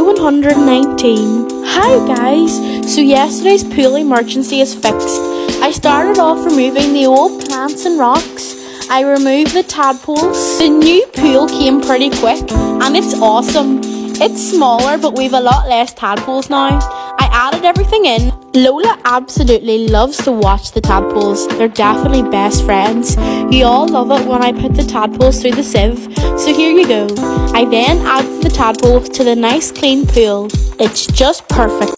119. Hi guys! So yesterday's pool emergency is fixed. I started off removing the old plants and rocks. I removed the tadpoles. The new pool came pretty quick and it's awesome. It's smaller but we've a lot less tadpoles now. Added everything in. Lola absolutely loves to watch the tadpoles. They're definitely best friends. You all love it when I put the tadpoles through the sieve. So here you go. I then add the tadpoles to the nice clean pool. It's just perfect.